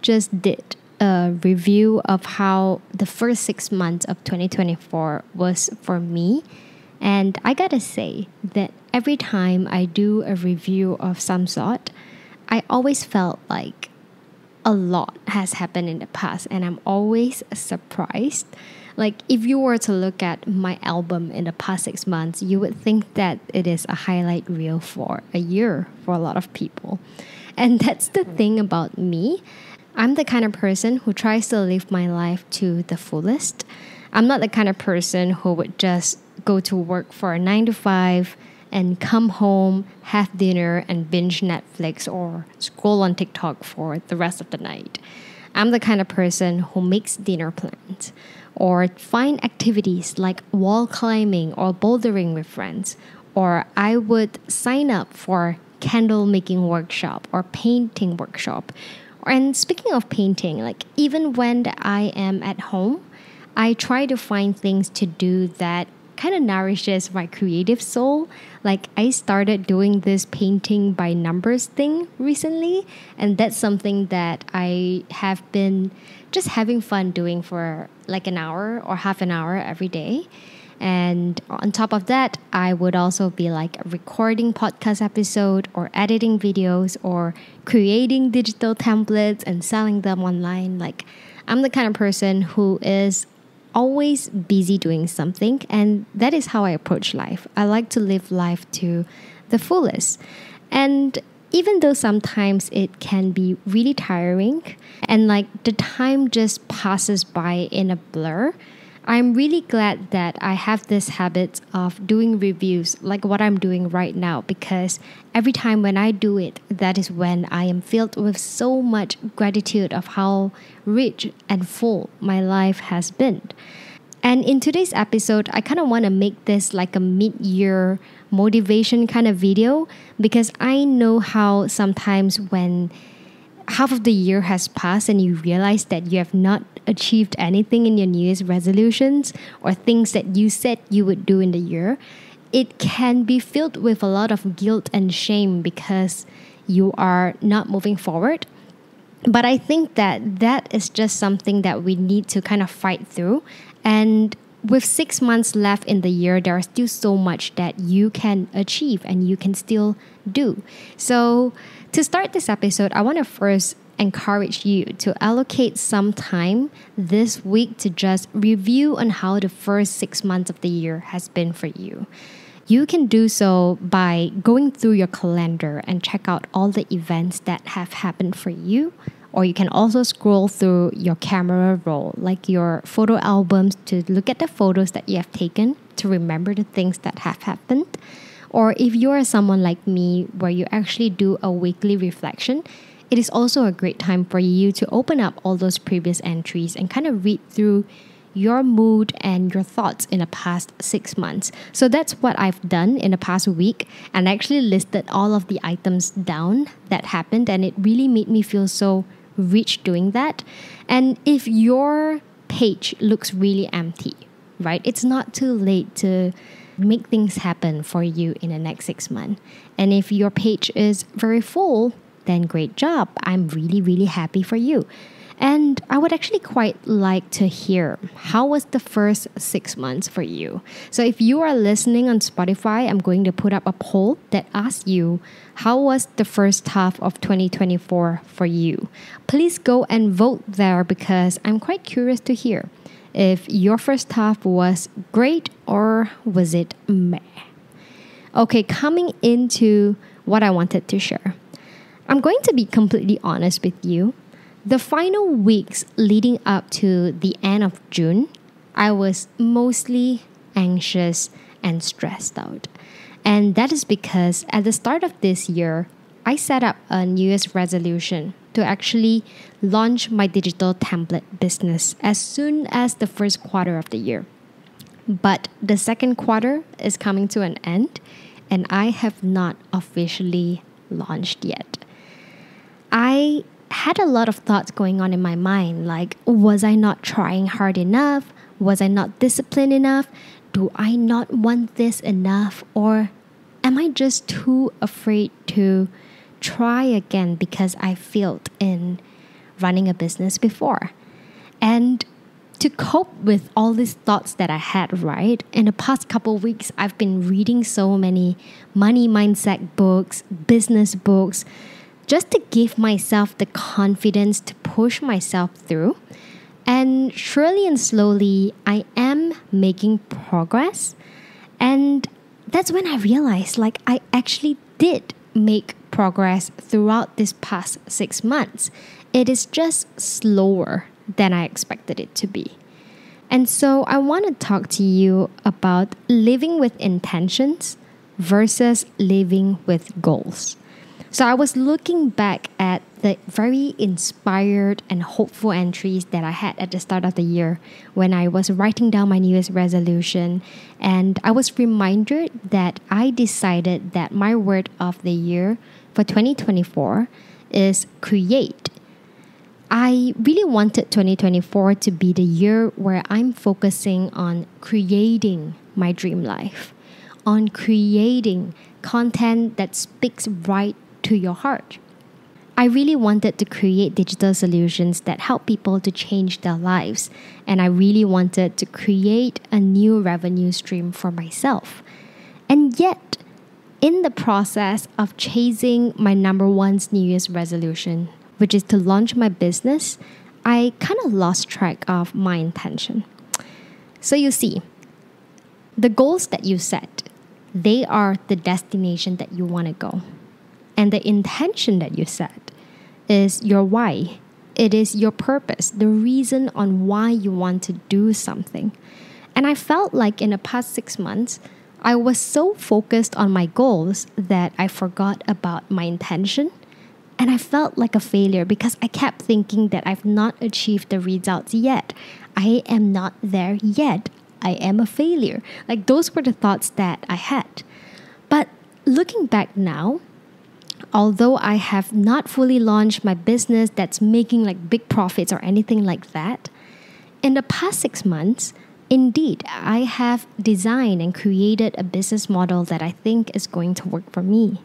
just did a review of how the first six months of 2024 was for me. And I gotta say that every time I do a review of some sort, I always felt like a lot has happened in the past, and I'm always surprised. Like, if you were to look at my album in the past six months, you would think that it is a highlight reel for a year for a lot of people. And that's the thing about me. I'm the kind of person who tries to live my life to the fullest. I'm not the kind of person who would just go to work for a nine to five and come home, have dinner, and binge Netflix or scroll on TikTok for the rest of the night. I'm the kind of person who makes dinner plans or find activities like wall climbing or bouldering with friends, or I would sign up for candle making workshop or painting workshop. And speaking of painting, like even when I am at home, I try to find things to do that kind of nourishes my creative soul. Like I started doing this painting by numbers thing recently, and that's something that I have been just having fun doing for like an hour or half an hour every day. And on top of that, I would also be like recording podcast episode or editing videos or creating digital templates and selling them online. Like I'm the kind of person who is always busy doing something and that is how I approach life. I like to live life to the fullest. And even though sometimes it can be really tiring and like the time just passes by in a blur, I'm really glad that I have this habit of doing reviews like what I'm doing right now because every time when I do it, that is when I am filled with so much gratitude of how rich and full my life has been. And in today's episode, I kind of want to make this like a mid year motivation kind of video because I know how sometimes when half of the year has passed and you realize that you have not achieved anything in your New Year's resolutions or things that you said you would do in the year, it can be filled with a lot of guilt and shame because you are not moving forward. But I think that that is just something that we need to kind of fight through. And with six months left in the year, there is still so much that you can achieve and you can still do. So, to start this episode, I want to first encourage you to allocate some time this week to just review on how the first six months of the year has been for you. You can do so by going through your calendar and check out all the events that have happened for you or you can also scroll through your camera roll, like your photo albums, to look at the photos that you have taken to remember the things that have happened. Or if you are someone like me, where you actually do a weekly reflection, it is also a great time for you to open up all those previous entries and kind of read through your mood and your thoughts in the past six months. So that's what I've done in the past week and actually listed all of the items down that happened, and it really made me feel so reach doing that. And if your page looks really empty, right, it's not too late to make things happen for you in the next six months. And if your page is very full, then great job. I'm really, really happy for you. And I would actually quite like to hear how was the first six months for you. So if you are listening on Spotify, I'm going to put up a poll that asks you how was the first half of 2024 for you. Please go and vote there because I'm quite curious to hear if your first half was great or was it meh. Okay, coming into what I wanted to share. I'm going to be completely honest with you the final weeks leading up to the end of June, I was mostly anxious and stressed out. And that is because at the start of this year, I set up a New Year's resolution to actually launch my digital template business as soon as the first quarter of the year. But the second quarter is coming to an end, and I have not officially launched yet. I had a lot of thoughts going on in my mind like, was I not trying hard enough? Was I not disciplined enough? Do I not want this enough? Or am I just too afraid to try again because I failed in running a business before. And to cope with all these thoughts that I had, right? In the past couple weeks, I've been reading so many money mindset books, business books, just to give myself the confidence to push myself through. And surely and slowly, I am making progress. And that's when I realized like I actually did make progress throughout this past six months. It is just slower than I expected it to be. And so I want to talk to you about living with intentions versus living with goals. So I was looking back at the very inspired and hopeful entries that I had at the start of the year when I was writing down my New Year's resolution. And I was reminded that I decided that my word of the year for 2024 is create. I really wanted 2024 to be the year where I'm focusing on creating my dream life, on creating content that speaks right to your heart. I really wanted to create digital solutions that help people to change their lives, and I really wanted to create a new revenue stream for myself. And yet, in the process of chasing my number one New Year's resolution, which is to launch my business, I kind of lost track of my intention. So you see, the goals that you set, they are the destination that you want to go. And the intention that you set is your why. It is your purpose, the reason on why you want to do something. And I felt like in the past six months, I was so focused on my goals that I forgot about my intention. And I felt like a failure because I kept thinking that I've not achieved the results yet. I am not there yet. I am a failure. Like those were the thoughts that I had. But looking back now, although I have not fully launched my business that's making like big profits or anything like that, in the past six months, indeed, I have designed and created a business model that I think is going to work for me.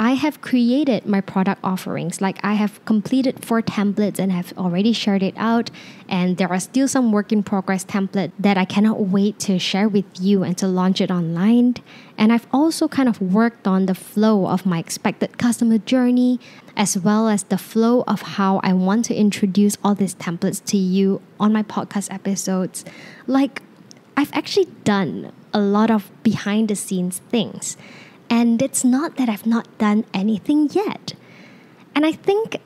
I have created my product offerings. Like I have completed four templates and have already shared it out. And there are still some work in progress template that I cannot wait to share with you and to launch it online. And I've also kind of worked on the flow of my expected customer journey, as well as the flow of how I want to introduce all these templates to you on my podcast episodes. Like, I've actually done a lot of behind the scenes things. And it's not that I've not done anything yet. And I think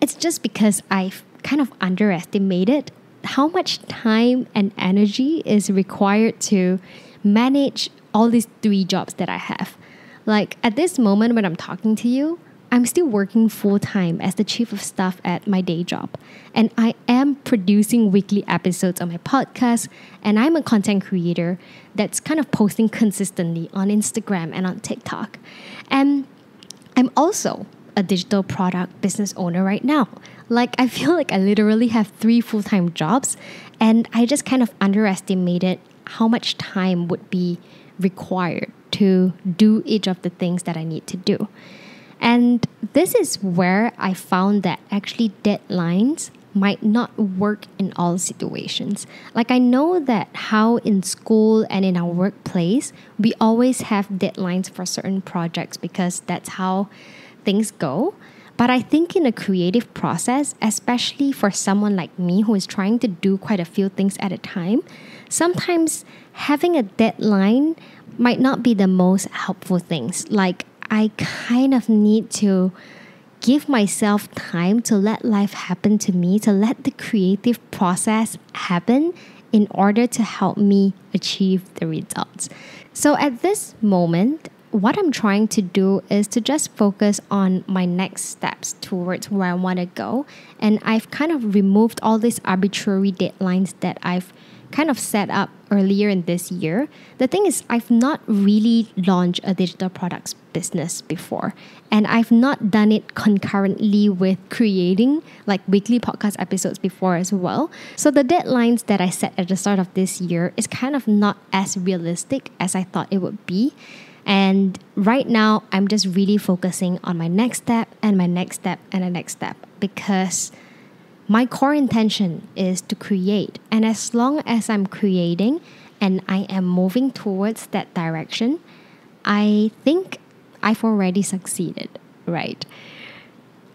it's just because I've kind of underestimated how much time and energy is required to manage all these three jobs that I have. Like at this moment when I'm talking to you, I'm still working full time as the chief of staff at my day job. And I am producing weekly episodes on my podcast. And I'm a content creator that's kind of posting consistently on Instagram and on TikTok. And I'm also a digital product business owner right now. Like, I feel like I literally have three full time jobs. And I just kind of underestimated how much time would be required to do each of the things that I need to do. And this is where I found that actually deadlines might not work in all situations. Like, I know that how in school and in our workplace, we always have deadlines for certain projects because that's how things go. But I think in a creative process, especially for someone like me who is trying to do quite a few things at a time, sometimes having a deadline might not be the most helpful things. Like I kind of need to give myself time to let life happen to me, to let the creative process happen in order to help me achieve the results. So at this moment, what I'm trying to do is to just focus on my next steps towards where I want to go. And I've kind of removed all these arbitrary deadlines that I've kind of set up earlier in this year. The thing is, I've not really launched a digital products business before, and I've not done it concurrently with creating like weekly podcast episodes before as well. So the deadlines that I set at the start of this year is kind of not as realistic as I thought it would be. And right now, I'm just really focusing on my next step and my next step and the next step because my core intention is to create. And as long as I'm creating and I am moving towards that direction, I think I've already succeeded, right?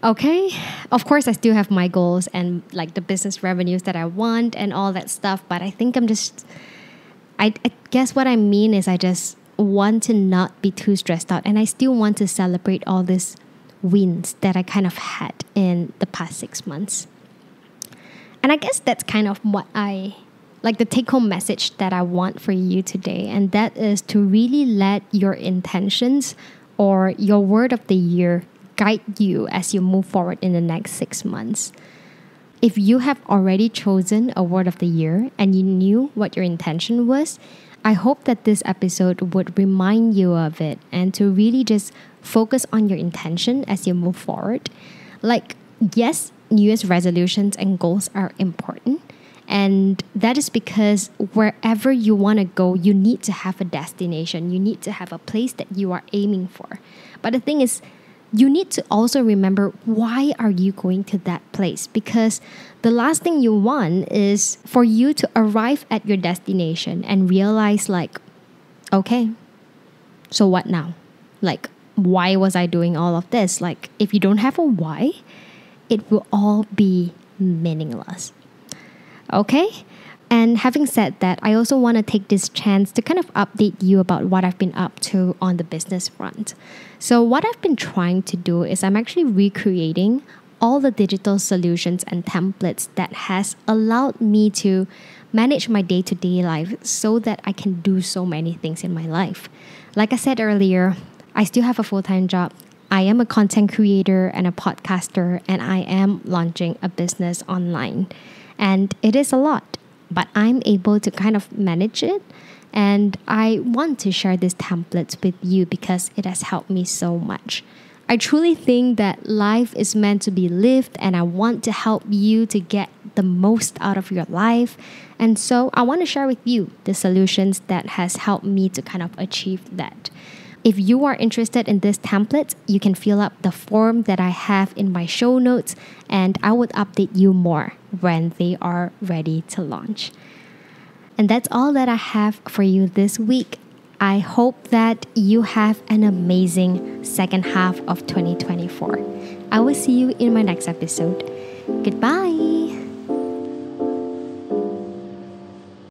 Okay, of course, I still have my goals and like the business revenues that I want and all that stuff, but I think I'm just, I, I guess what I mean is I just want to not be too stressed out and I still want to celebrate all these wins that I kind of had in the past six months. And I guess that's kind of what I like the take home message that I want for you today. And that is to really let your intentions or your word of the year guide you as you move forward in the next six months. If you have already chosen a word of the year and you knew what your intention was, I hope that this episode would remind you of it and to really just focus on your intention as you move forward. Like, yes, New Year's resolutions and goals are important. And that is because wherever you want to go, you need to have a destination. You need to have a place that you are aiming for. But the thing is, you need to also remember why are you going to that place because the last thing you want is for you to arrive at your destination and realize like okay so what now like why was i doing all of this like if you don't have a why it will all be meaningless okay and having said that, I also want to take this chance to kind of update you about what I've been up to on the business front. So, what I've been trying to do is I'm actually recreating all the digital solutions and templates that has allowed me to manage my day-to-day life so that I can do so many things in my life. Like I said earlier, I still have a full-time job. I am a content creator and a podcaster and I am launching a business online. And it is a lot but I'm able to kind of manage it. And I want to share these templates with you because it has helped me so much. I truly think that life is meant to be lived, and I want to help you to get the most out of your life. And so I want to share with you the solutions that has helped me to kind of achieve that. If you are interested in this template, you can fill up the form that I have in my show notes, and I would update you more when they are ready to launch. And that's all that I have for you this week. I hope that you have an amazing second half of 2024. I will see you in my next episode. Goodbye.